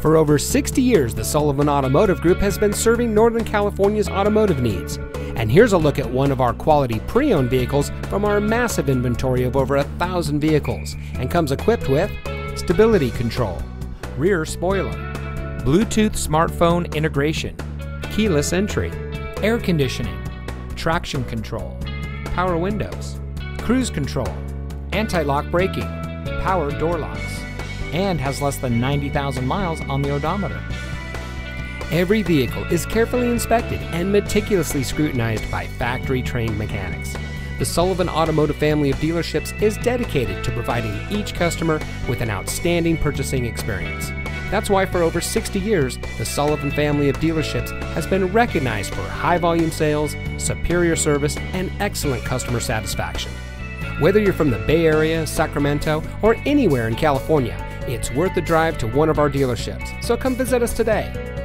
For over 60 years, the Sullivan Automotive Group has been serving Northern California's automotive needs. And here's a look at one of our quality pre owned vehicles from our massive inventory of over a thousand vehicles and comes equipped with stability control, rear spoiler, Bluetooth smartphone integration, keyless entry, air conditioning, traction control, power windows, cruise control, anti lock braking, power door locks, and has less than 90,000 miles on the odometer. Every vehicle is carefully inspected and meticulously scrutinized by factory trained mechanics. The Sullivan Automotive family of dealerships is dedicated to providing each customer with an outstanding purchasing experience. That's why for over 60 years, the Sullivan family of dealerships has been recognized for high volume sales, superior service, and excellent customer satisfaction. Whether you're from the Bay Area, Sacramento, or anywhere in California, it's worth the drive to one of our dealerships. So come visit us today.